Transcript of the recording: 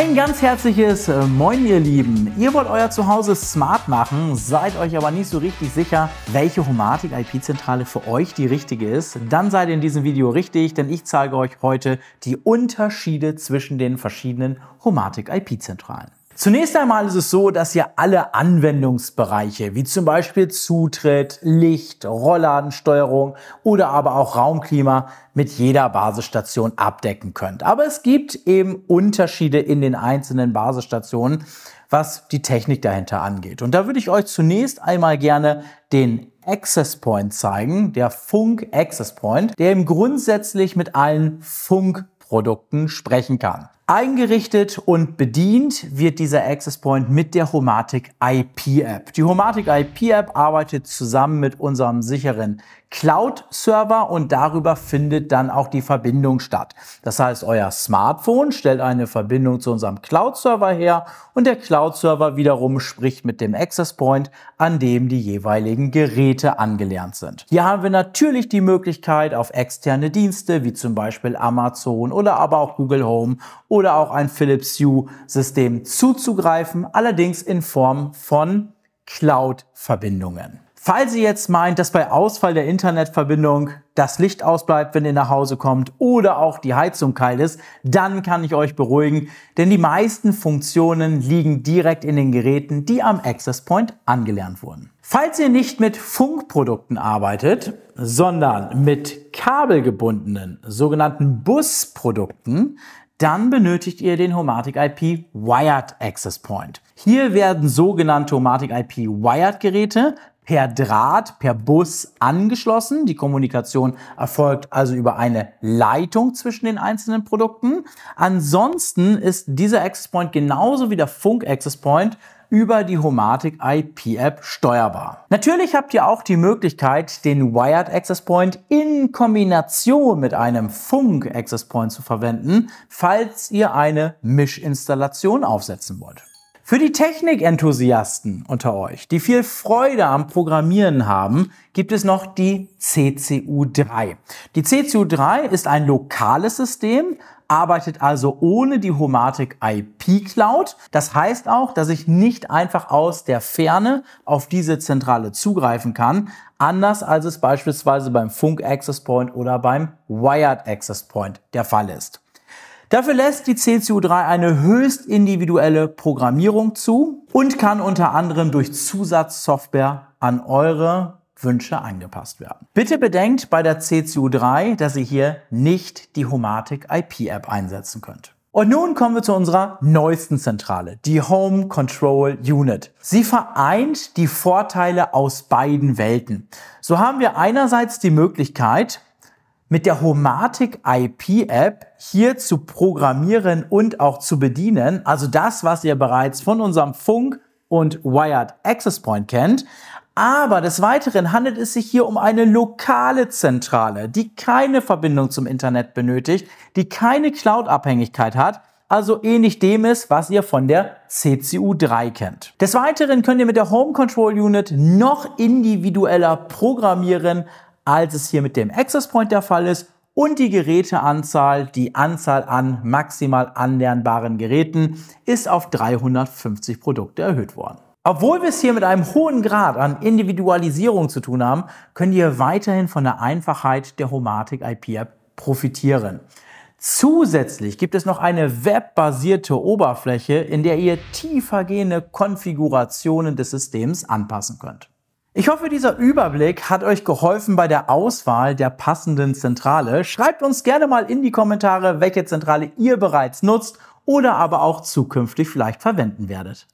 Ein ganz herzliches äh, Moin ihr Lieben. Ihr wollt euer Zuhause smart machen, seid euch aber nicht so richtig sicher, welche Homatic IP-Zentrale für euch die richtige ist. Dann seid ihr in diesem Video richtig, denn ich zeige euch heute die Unterschiede zwischen den verschiedenen Homatic IP-Zentralen. Zunächst einmal ist es so, dass ihr alle Anwendungsbereiche, wie zum Beispiel Zutritt, Licht, Rollladensteuerung oder aber auch Raumklima mit jeder Basisstation abdecken könnt. Aber es gibt eben Unterschiede in den einzelnen Basisstationen, was die Technik dahinter angeht. Und da würde ich euch zunächst einmal gerne den Access Point zeigen, der Funk Access Point, der eben grundsätzlich mit allen Funkprodukten sprechen kann. Eingerichtet und bedient wird dieser Access Point mit der Homatic IP App. Die Homatic IP App arbeitet zusammen mit unserem sicheren Cloud-Server und darüber findet dann auch die Verbindung statt. Das heißt, euer Smartphone stellt eine Verbindung zu unserem Cloud-Server her und der Cloud-Server wiederum spricht mit dem Access Point, an dem die jeweiligen Geräte angelernt sind. Hier haben wir natürlich die Möglichkeit, auf externe Dienste wie zum Beispiel Amazon oder aber auch Google Home oder auch ein Philips Hue-System zuzugreifen, allerdings in Form von Cloud-Verbindungen. Falls ihr jetzt meint, dass bei Ausfall der Internetverbindung das Licht ausbleibt, wenn ihr nach Hause kommt oder auch die Heizung kalt ist, dann kann ich euch beruhigen, denn die meisten Funktionen liegen direkt in den Geräten, die am Access Point angelernt wurden. Falls ihr nicht mit Funkprodukten arbeitet, sondern mit kabelgebundenen sogenannten Busprodukten, dann benötigt ihr den Homatic IP Wired Access Point. Hier werden sogenannte Homatic IP Wired Geräte per Draht, per Bus angeschlossen. Die Kommunikation erfolgt also über eine Leitung zwischen den einzelnen Produkten. Ansonsten ist dieser Access Point genauso wie der Funk Access Point über die Homatic IP App steuerbar. Natürlich habt ihr auch die Möglichkeit, den Wired Access Point in Kombination mit einem Funk Access Point zu verwenden, falls ihr eine Mischinstallation aufsetzen wollt. Für die Technikenthusiasten unter euch, die viel Freude am Programmieren haben, gibt es noch die CCU3. Die CCU3 ist ein lokales System, arbeitet also ohne die Homatic IP Cloud. Das heißt auch, dass ich nicht einfach aus der Ferne auf diese Zentrale zugreifen kann, anders als es beispielsweise beim Funk Access Point oder beim Wired Access Point der Fall ist. Dafür lässt die CCU3 eine höchst individuelle Programmierung zu und kann unter anderem durch Zusatzsoftware an eure Wünsche angepasst werden. Bitte bedenkt bei der CCU3, dass ihr hier nicht die Homatic IP App einsetzen könnt. Und nun kommen wir zu unserer neuesten Zentrale, die Home Control Unit. Sie vereint die Vorteile aus beiden Welten. So haben wir einerseits die Möglichkeit, mit der Homatic IP App hier zu programmieren und auch zu bedienen. Also das, was ihr bereits von unserem Funk und Wired Access Point kennt. Aber des Weiteren handelt es sich hier um eine lokale Zentrale, die keine Verbindung zum Internet benötigt, die keine Cloud-Abhängigkeit hat, also ähnlich dem ist, was ihr von der CCU3 kennt. Des Weiteren könnt ihr mit der Home Control Unit noch individueller programmieren, als es hier mit dem Access Point der Fall ist und die Geräteanzahl, die Anzahl an maximal anlernbaren Geräten ist auf 350 Produkte erhöht worden. Obwohl wir es hier mit einem hohen Grad an Individualisierung zu tun haben, könnt ihr weiterhin von der Einfachheit der Homatic IP App profitieren. Zusätzlich gibt es noch eine webbasierte Oberfläche, in der ihr tiefergehende Konfigurationen des Systems anpassen könnt. Ich hoffe, dieser Überblick hat euch geholfen bei der Auswahl der passenden Zentrale. Schreibt uns gerne mal in die Kommentare, welche Zentrale ihr bereits nutzt oder aber auch zukünftig vielleicht verwenden werdet.